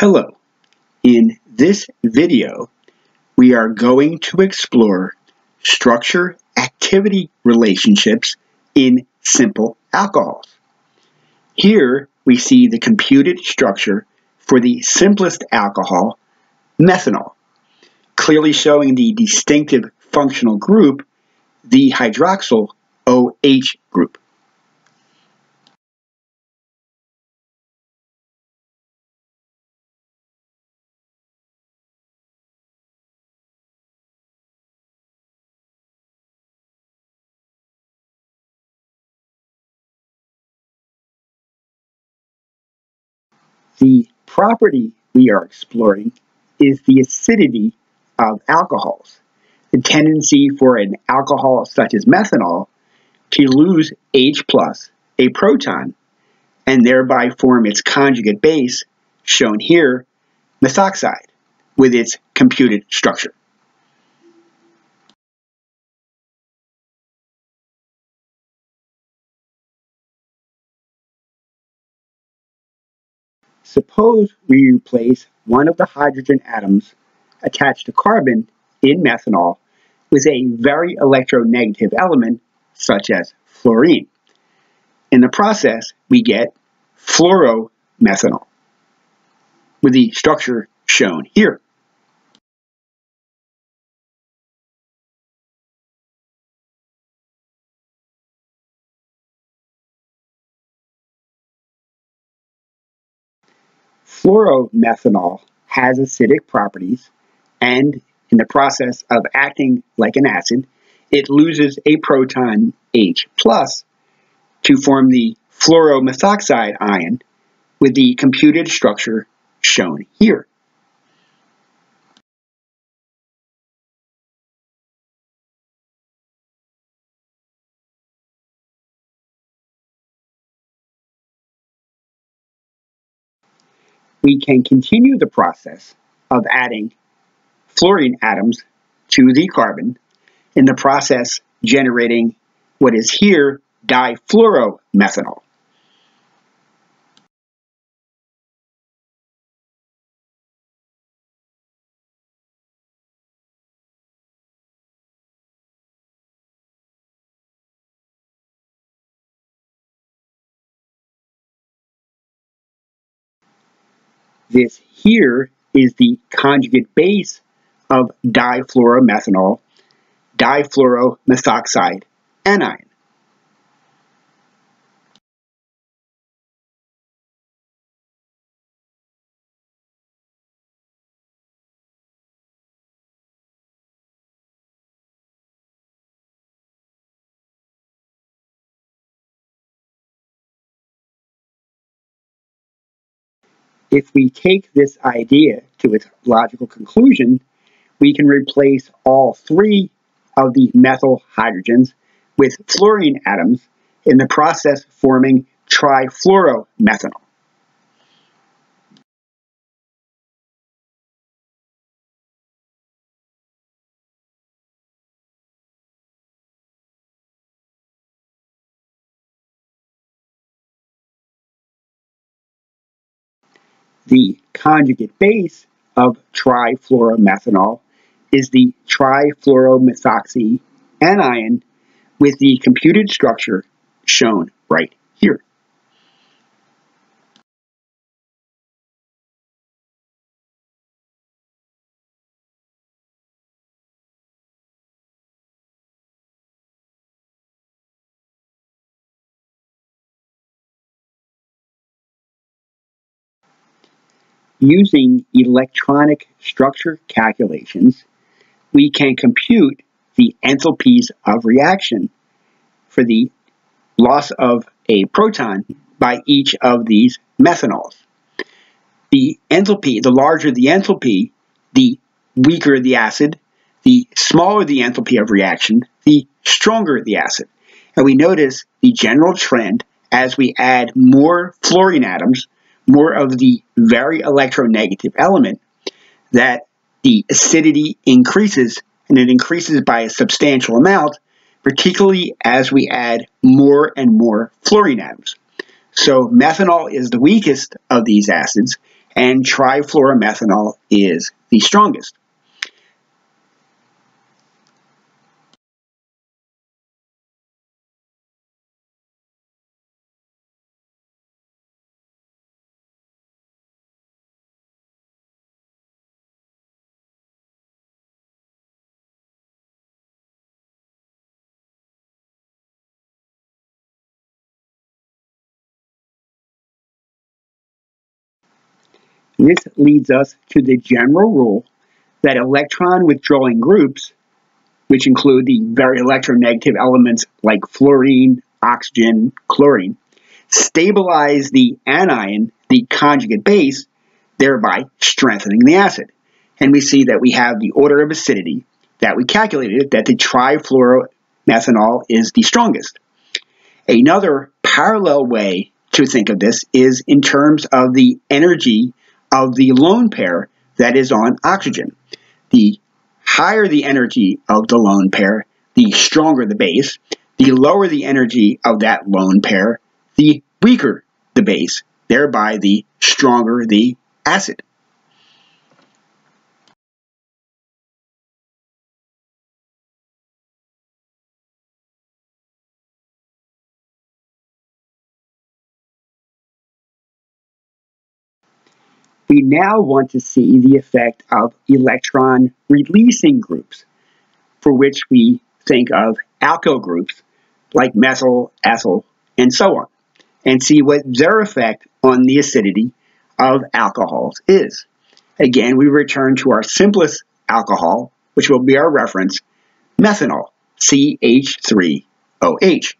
Hello. In this video, we are going to explore structure-activity relationships in simple alcohols. Here we see the computed structure for the simplest alcohol, methanol, clearly showing the distinctive functional group, the hydroxyl OH group. The property we are exploring is the acidity of alcohols, the tendency for an alcohol such as methanol to lose H plus, a proton, and thereby form its conjugate base, shown here, methoxide, with its computed structure. Suppose we replace one of the hydrogen atoms attached to carbon in methanol with a very electronegative element such as fluorine. In the process, we get fluoromethanol with the structure shown here. Fluoromethanol has acidic properties and in the process of acting like an acid, it loses a proton H plus to form the fluoromethoxide ion with the computed structure shown here. We can continue the process of adding fluorine atoms to the carbon, in the process generating what is here difluoromethanol. This here is the conjugate base of difluoromethanol, difluoromethoxide anion. If we take this idea to its logical conclusion, we can replace all three of the methyl hydrogens with fluorine atoms in the process forming trifluoromethanol. The conjugate base of trifluoromethanol is the trifluoromethoxy anion with the computed structure shown right here. Using electronic structure calculations, we can compute the enthalpies of reaction for the loss of a proton by each of these methanols. The enthalpy, the larger the enthalpy, the weaker the acid, the smaller the enthalpy of reaction, the stronger the acid. And we notice the general trend as we add more fluorine atoms more of the very electronegative element, that the acidity increases, and it increases by a substantial amount, particularly as we add more and more fluorine atoms. So methanol is the weakest of these acids, and trifluoromethanol is the strongest. This leads us to the general rule that electron withdrawing groups, which include the very electronegative elements like fluorine, oxygen, chlorine, stabilize the anion, the conjugate base, thereby strengthening the acid. And we see that we have the order of acidity that we calculated that the trifluoromethanol is the strongest. Another parallel way to think of this is in terms of the energy of the lone pair that is on oxygen. The higher the energy of the lone pair, the stronger the base. The lower the energy of that lone pair, the weaker the base, thereby the stronger the acid. We now want to see the effect of electron releasing groups, for which we think of alkyl groups like methyl, ethyl, and so on, and see what their effect on the acidity of alcohols is. Again, we return to our simplest alcohol, which will be our reference, methanol, CH3OH.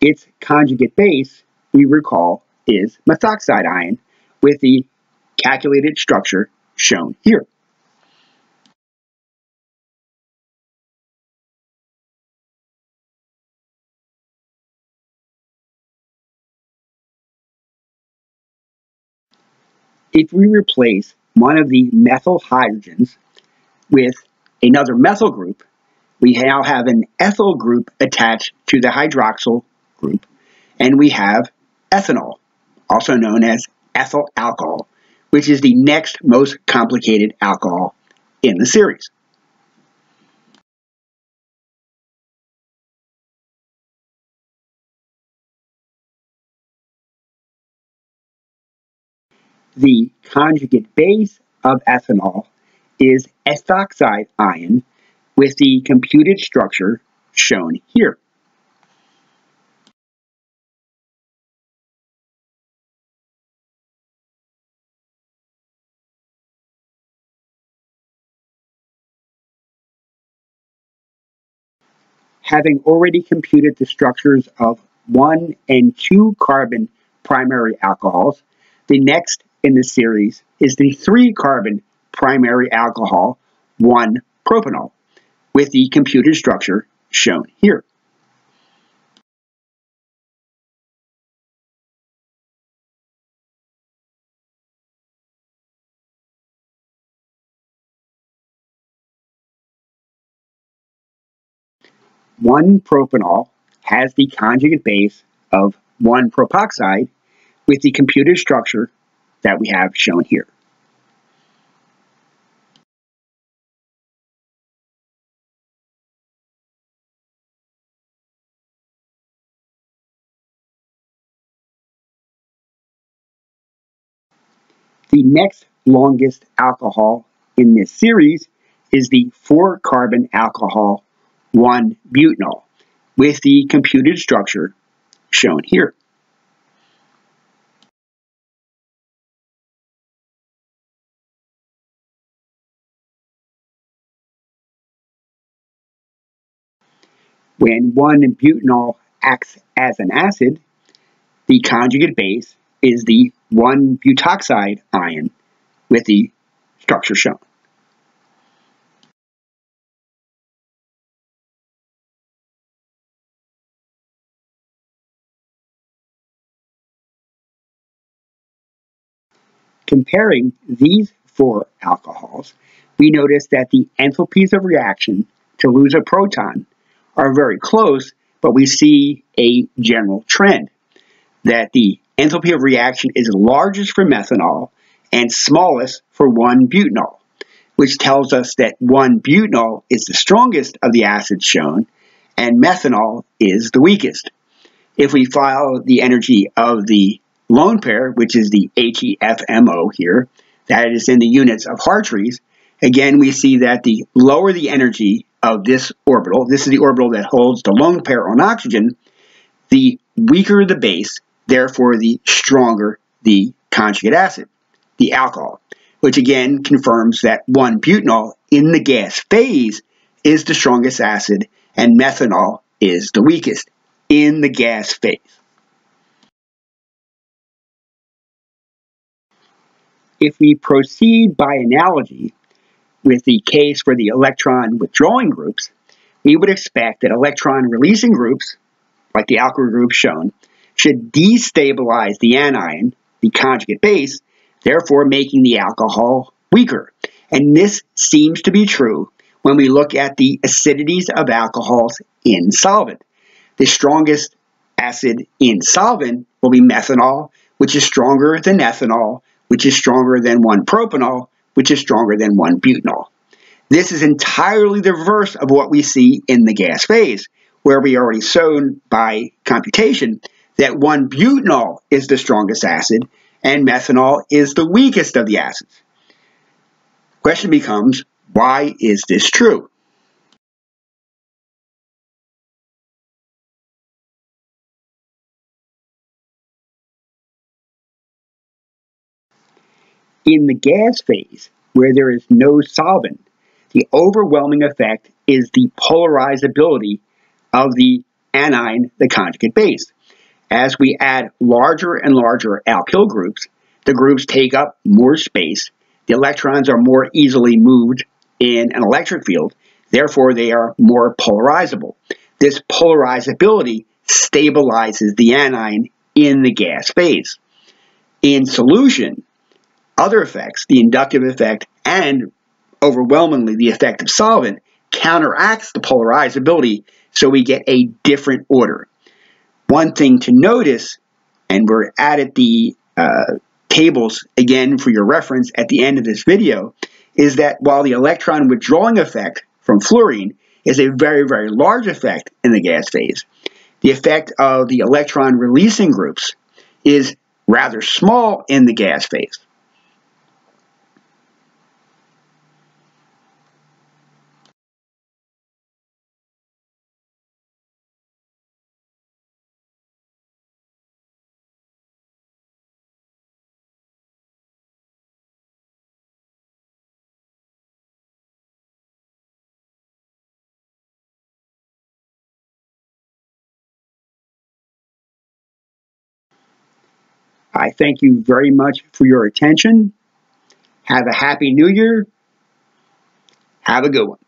Its conjugate base, we recall, is methoxide ion with the calculated structure shown here. If we replace one of the methyl hydrogens with another methyl group, we now have an ethyl group attached to the hydroxyl group. And we have ethanol, also known as ethyl alcohol, which is the next most complicated alcohol in the series. The conjugate base of ethanol is ethoxide ion with the computed structure shown here. Having already computed the structures of one and two carbon primary alcohols, the next in the series is the three carbon primary alcohol 1 propanol with the computed structure shown here. One propanol has the conjugate base of one propoxide with the computed structure that we have shown here. The next longest alcohol in this series is the four carbon alcohol 1-butanol with the computed structure shown here. When 1-butanol acts as an acid, the conjugate base is the 1-butoxide ion with the structure shown. Comparing these four alcohols, we notice that the enthalpies of reaction to lose a proton are very close but we see a general trend that the enthalpy of reaction is largest for methanol and smallest for 1-butanol, which tells us that 1-butanol is the strongest of the acids shown and methanol is the weakest. If we follow the energy of the lone pair, which is the HOMO here, that is in the units of Hartrees, again we see that the lower the energy of this orbital, this is the orbital that holds the lone pair on oxygen, the weaker the base, therefore the stronger the conjugate acid, the alcohol, which again confirms that 1-butanol in the gas phase is the strongest acid and methanol is the weakest in the gas phase. If we proceed by analogy with the case for the electron withdrawing groups, we would expect that electron releasing groups, like the alkyl group shown, should destabilize the anion, the conjugate base, therefore making the alcohol weaker. And this seems to be true when we look at the acidities of alcohols in solvent. The strongest acid in solvent will be methanol, which is stronger than ethanol, which is stronger than 1-propanol, which is stronger than 1-butanol. This is entirely the reverse of what we see in the gas phase, where we already shown by computation that 1-butanol is the strongest acid and methanol is the weakest of the acids. Question becomes, why is this true? In the gas phase, where there is no solvent, the overwhelming effect is the polarizability of the anion, the conjugate base. As we add larger and larger alkyl groups, the groups take up more space, the electrons are more easily moved in an electric field, therefore they are more polarizable. This polarizability stabilizes the anion in the gas phase. In solution, other effects, the inductive effect and overwhelmingly the effect of solvent, counteracts the polarizability so we get a different order. One thing to notice, and we're added the uh, tables again for your reference at the end of this video, is that while the electron withdrawing effect from fluorine is a very, very large effect in the gas phase, the effect of the electron releasing groups is rather small in the gas phase. I thank you very much for your attention. Have a happy new year. Have a good one.